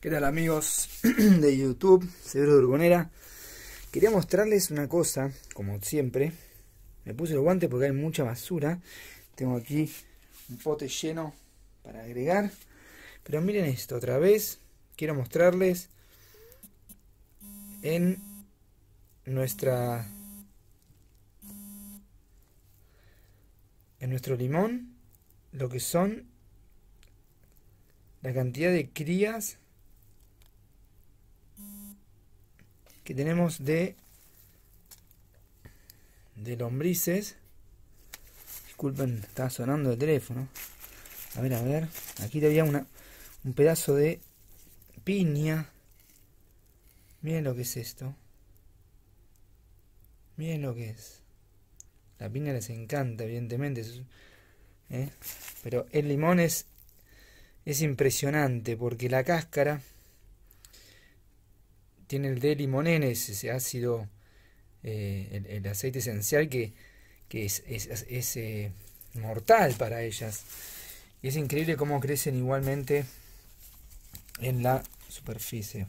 ¿Qué tal amigos de YouTube? Severo de. Quería mostrarles una cosa, como siempre. Me puse el guante porque hay mucha basura. Tengo aquí un pote lleno para agregar. Pero miren esto, otra vez quiero mostrarles en nuestra en nuestro limón lo que son la cantidad de crías que tenemos de de lombrices. Disculpen está sonando el teléfono. A ver a ver. Aquí había una un pedazo de piña. Miren lo que es esto. Miren lo que es. La piña les encanta evidentemente. ¿eh? pero el limón es es impresionante porque la cáscara tiene el D-limonen, ese ácido, eh, el, aceite esencial que, es, es, eh, mortal para ellas. Es increíble cómo crecen igualmente en la superficie.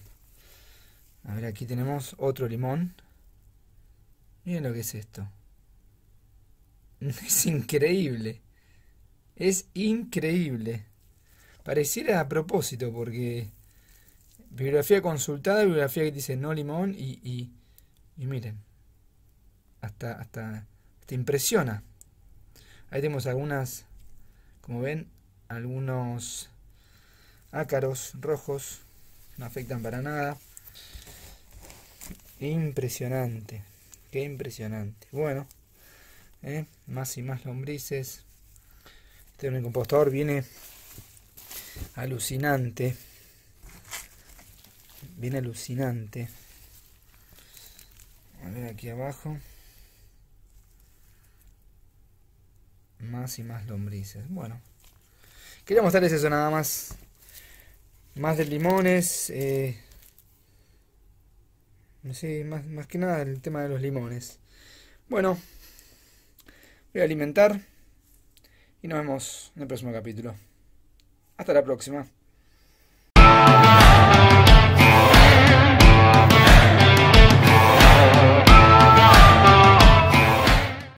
A ver, aquí tenemos otro limón. Miren lo que es esto. Es increíble. Es increíble. Pareciera a propósito porque bibliografía consultada, bibliografía que dice no limón y, y, miren, hasta, hasta, hasta impresiona. Ahí tenemos algunas, como ven, algunos ácaros rojos, no afectan para nada. Impresionante, qué impresionante. Bueno, ¿eh? más y más lombrices. Este compostador viene alucinante. Bien alucinante. A ver aquí abajo. Más y más lombrices. Bueno. Quería mostrarles eso nada más. Más de limones. Eh, sí, más, más que nada el tema de los limones. Bueno. Voy a alimentar. Y nos vemos en el próximo capítulo. Hasta la próxima.